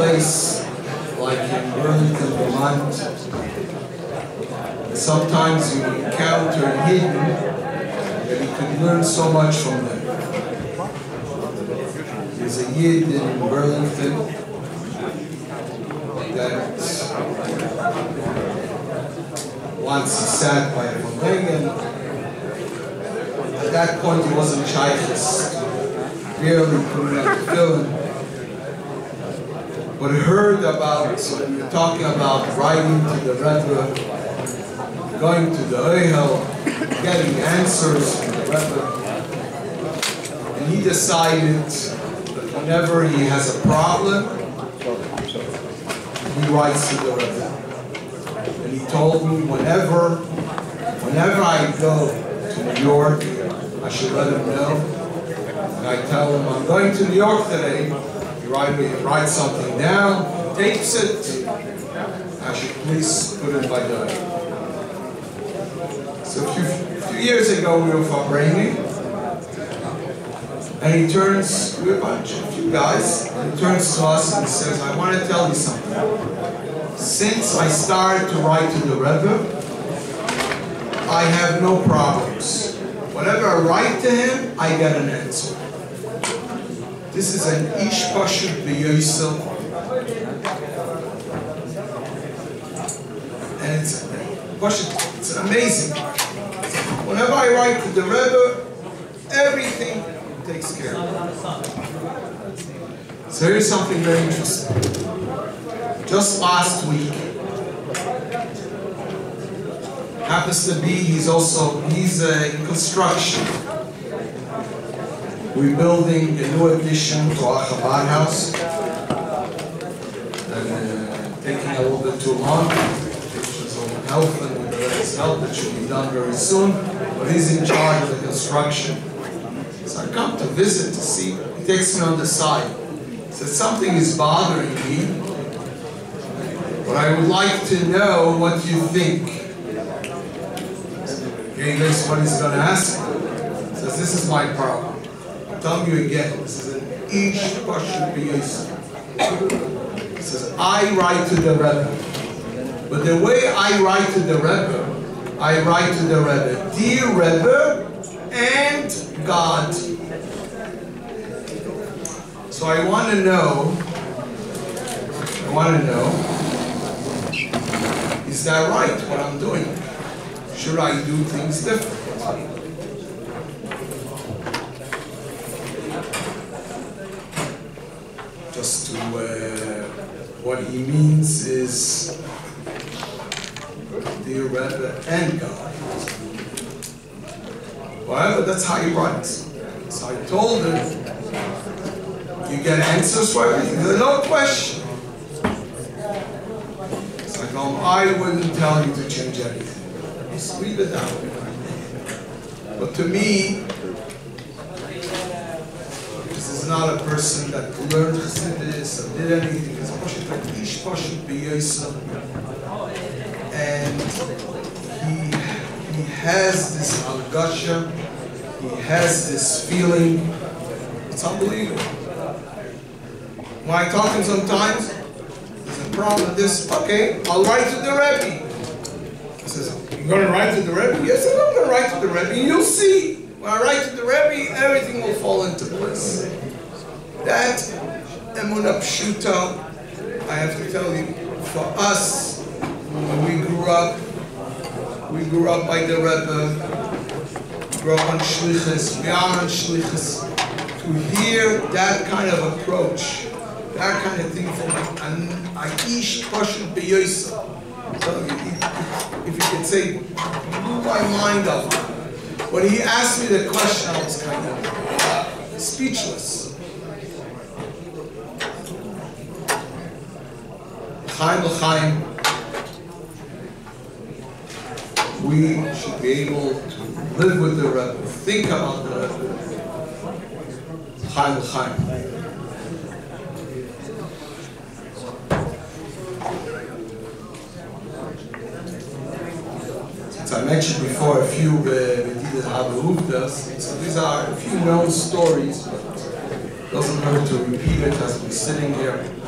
place like in Burlington, Vermont, sometimes you encounter Yidden and you can learn so much from them. There's a Yid in Burlington that once he sat by a Reagan. At that point he wasn't Shaykhis, barely putting up the film. But heard about, talking about writing to the Rebbe, going to the Ohel, getting answers from the Rebbe. And he decided that whenever he has a problem, he writes to the Rebbe. And he told me whenever, whenever I go to New York, I should let him know. And I tell him, I'm going to New York today. Write me, write something down, takes it. I should please put it by the So a few, few years ago, we were Fabrini. And he turns, we were a bunch, a few guys, and he turns to us and says, I want to tell you something. Since I started to write to the Rebbe, I have no problems. Whenever I write to him, I get an answer. This is an Ish Pashut B'Yosel. And it's, it's amazing. Whenever I write to the Rebbe, everything takes care of. So here's something very interesting. Just last week, happens to be, he's also, he's uh, in construction. We're building a new addition to our Chabad house. And uh, taking a little bit too long. So help and with his help, it should be done very soon. But he's in charge of the construction. So I come to visit to see, he takes me on the side. Says, something is bothering me. But I would like to know what you think. Okay, guess what he's going to ask? Says, this is my problem. You again, this is an each question biyos. He says, I write to the Rebbe. But the way I write to the Rebbe, I write to the Rebbe, dear Rebbe and God. So I want to know, I want to know, is that right, what I'm doing? Should I do things differently? Just to, uh, what he means is the Rebbe and God. Well, that's how he writes. So I told him, you get answers for everything. There's no question. So I told him, I wouldn't tell you to change anything. Just leave it down. But to me, this is not a person that learned Chassidus or did anything. It's Pashut like Ish Pashut B'Yosel. And he, he has this hargasha, he has this feeling. It's unbelievable. When I talk to him sometimes, there's a problem with this. Okay, I'll write to the Rebbe. He says, you're going to write to the Rebbe? Yes, I'm going to write to the Rebbe. You'll see. When I write to the Rebbe, everything will fall into place. That Emunah Pshuta, I have to tell you, for us, when we grew up, we grew up by the Rebbe, grew up on Shlichus, we are on Shlichus. To hear that kind of approach, that kind of thing from an Aish Pashut B'Yosel. So if, if you could say, blew my mind up. When he asked me the question, I was kind of uh, speechless. Chaim l'chaim, we should be able to live with the Rebbe, think about the Rebbe. Chaim l'chaim. As I mentioned before, a few uh, Medidas Haberhuftas, so these are a few known stories, but doesn't hurt to repeat it as we're sitting here.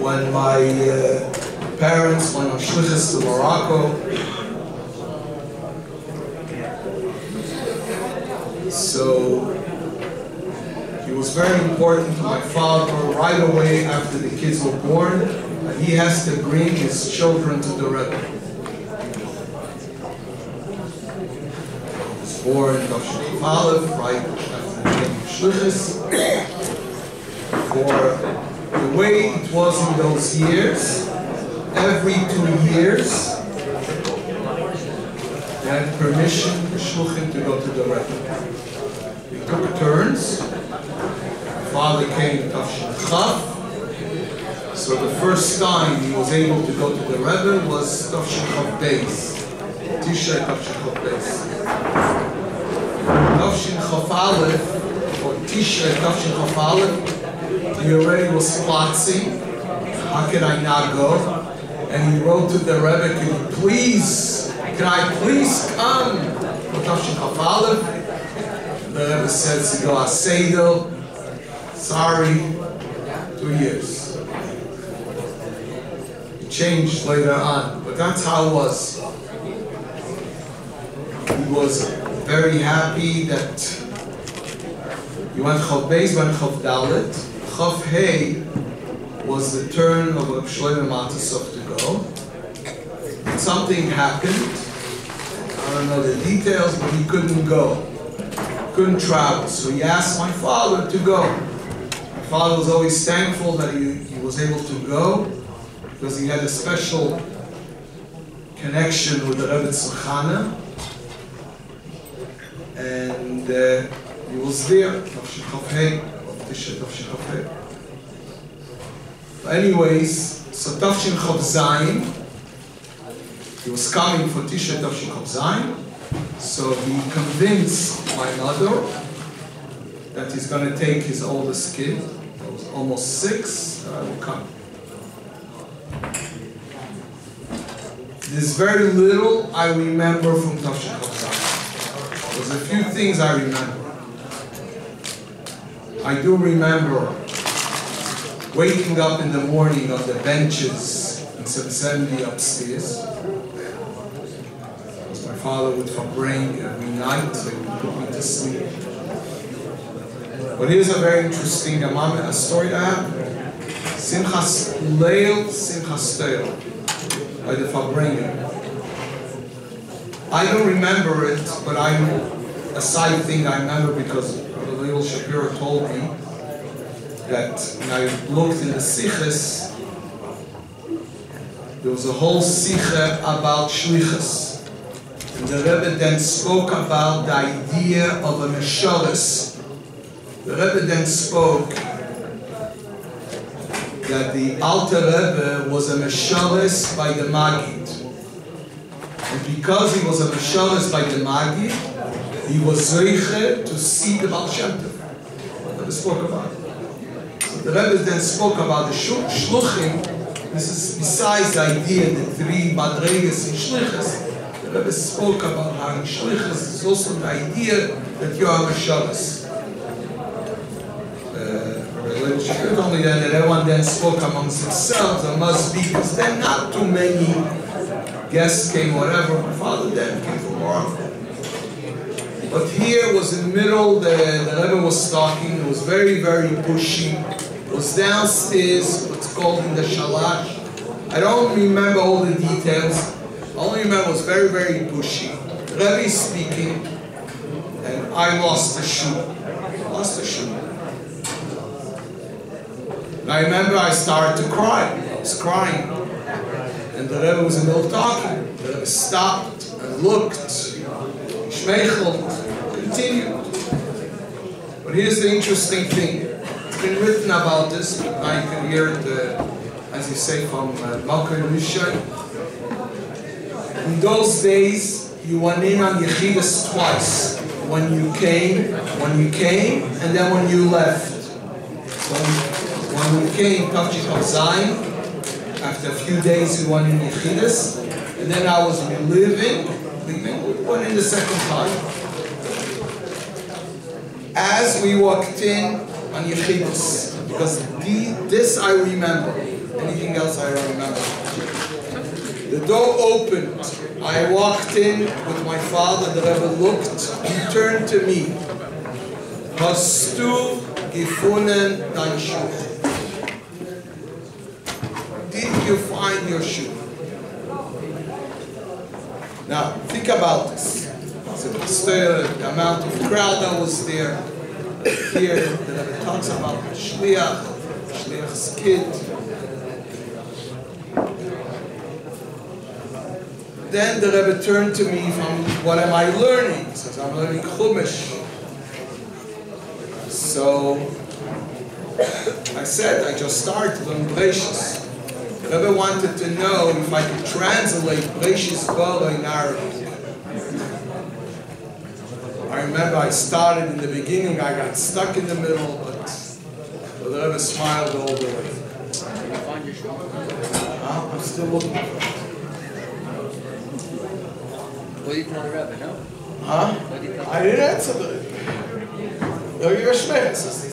When my uh, parents went on shlichus to Morocco. So he was very important to my father right away after the kids were born. And he has to bring his children to the Rebbe. Was born Tafshin Aleph, right after the. For the way it was in those years, every two years, they had permission for Shluchim to go to the Rebbe. We took turns. Father came Tafshin Chav. So the first time he was able to go to the Rebbe was Tafshin Chav Beis. Tisha Tafshin Chav Beis. Tafshin Chav Aleph, or Tisha Tafshin Chav Aleph, he already was plotting. How can I not go? And he wrote to the Rebbe, can you please, can I please come? The Rebbe says, "Go Seido, sorry, two years. It changed later on, but that's how it was. He was very happy that he went Chav Beis, went Chav Dalet. Chav Hey was the turn of Shlomo Matusof to go. Something happened. I don't know the details, but he couldn't go couldn't travel. So he asked my father to go. My father was always thankful that he, he was able to go because he had a special connection with the Rebbe Tzachana. And uh, he was there, Anyways, so Zayin, he was coming for Zayin, so he convinced my mother that he's going to take his oldest kid, who was almost six, and I will come. There's very little I remember from Tafshin There's a few things I remember. I do remember waking up in the morning on the benches in some Sepsember upstairs My father would bring every night so he would put me to sleep. But here's a very interesting a story I have. Simchas Leil, Simchas Teil, by the Farbrengen. I don't remember it, but I'm a side thing I remember because little Shapiro told me that when I looked in the Sikhs, there was a whole Sikha about Shlichus. The Rebbe then spoke about the idea of a Meshalis. The Rebbe then spoke that the Alter Rebbe was a Meshalis by the Magid. And because he was a Meshalis by the Magid, he was Zeiche to see the Baal Shem Spoke about. The Rebbe then spoke about the Shluchim. This is besides the idea, the three Madregas and Shlichas, the Rebbe spoke about how in Shlichus is also the idea that you are a Shabbos. Uh, not only that, that everyone then spoke amongst themselves, there must be, because then not too many guests came, whatever. My father then came from Morocco. But here was in the middle, the, the Rebbe was talking, was very, very pushy. It was downstairs, what's called in the Shalash. I don't remember all the details, only man was very, very pushy. Rebbe speaking, and I lost the shoe. I Lost the shoe. And I remember I started to cry. I was crying. And the Rebbe was in the middle talking. The Rebbe stopped and looked. Shmeichel continued. But here's the interesting thing. It's been written about this. I can hear it, uh, as you say, from uh, Rishon. In those days, you went in on Yechidus twice. When you came, when you came, and then when you left. When, when we came, Tavchik Zayin, after a few days we went in Yechidus, and then I was living, leaving, we went in the second time. As we walked in on Yechidus, because the, this I remember. Anything else I don't remember. The door opened. I walked in with my father. The Rebbe looked. He turned to me. Hast du gefunden dein Schuh? Did you find your shoe? Now, think about this. So still the amount of crowd that was there. Here, the Rebbe talks about the Shliach, Shliach's kid. Then the Rebbe turned to me from, what am I learning? He says, I'm learning Chumash. So, I said, I just started on Bereshis. The Rebbe wanted to know if I could translate Bereshis Bara in Arabic. I remember I started in the beginning, I got stuck in the middle, but the Rebbe smiled all the way. Find your shoe. Huh? I'm still looking for it. What do you tell the Rebbe, no? Huh? What do you tell I didn't answer the. No, you're a Shmei,